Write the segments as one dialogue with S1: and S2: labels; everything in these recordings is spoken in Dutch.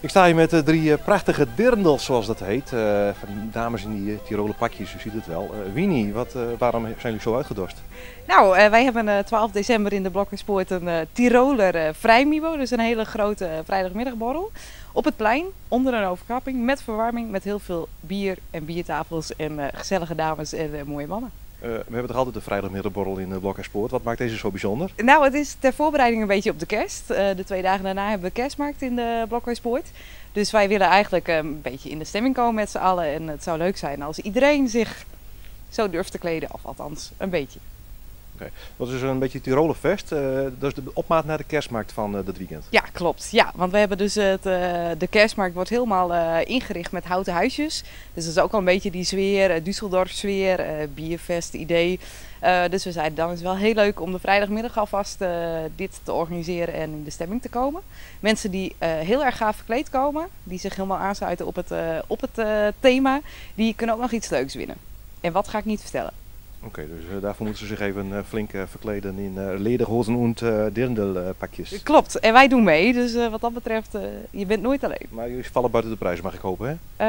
S1: Ik sta hier met uh, drie uh, prachtige dirndels, zoals dat heet. Uh, van dames in die Tiroler pakjes, u ziet het wel. Winnie, wat, waarom zijn jullie zo uitgedost?
S2: Nou, wij hebben 12 december in de Blokkerspoort een Tiroler vrijmibo. Dus een hele grote vrijdagmiddagborrel. Op het plein, onder een overkapping, met verwarming, met heel veel bier en biertafels en gezellige dames en mooie mannen.
S1: Uh, we hebben toch altijd de vrijdagmiddagborrel in uh, Blok Sport. Wat maakt deze zo bijzonder?
S2: Nou, het is ter voorbereiding een beetje op de kerst. Uh, de twee dagen daarna hebben we kerstmarkt in de Blok Sport. Dus wij willen eigenlijk een beetje in de stemming komen met z'n allen. En het zou leuk zijn als iedereen zich zo durft te kleden. Of althans, een beetje.
S1: Okay. Dat is een beetje Tiroler Fest. Uh, dat is de opmaat naar de kerstmarkt van dit weekend.
S2: Ja, klopt. Ja, want we hebben dus het, uh, de kerstmarkt wordt helemaal ingericht met houten huisjes. Dus dat is ook al een beetje die sfeer, Düsseldorf sfeer, bierfest idee. dus we zeiden dan is het wel heel leuk om de vrijdagmiddag alvast dit te organiseren en in de stemming te komen. Mensen die heel erg gaaf verkleed komen, die zich helemaal aansluiten op het, op het thema, die kunnen ook nog iets leuks winnen. En wat ga ik niet vertellen.
S1: Oké, dus uh, daarvoor moeten ze zich even uh, flink uh, verkleden in uh, lederhozen en dirndlpakjes.
S2: Klopt, en wij doen mee, dus wat dat betreft, je bent nooit alleen.
S1: Maar jullie vallen buiten de prijs, mag ik hopen,
S2: hè?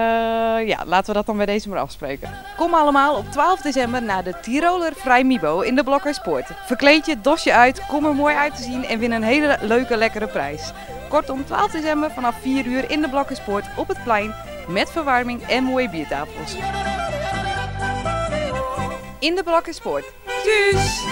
S2: ja, laten we dat dan bij deze maar afspreken. Kom allemaal op 12 december naar de Tiroler Vrijmibo in de Blokkerspoort. Verkleed je, dos je uit, kom er mooi uit te zien en win een hele leuke, lekkere prijs. Kortom, 12 december vanaf 4 uur in de Blokkerspoort op het plein met verwarming en mooie biertafels in de Sport. Tjus!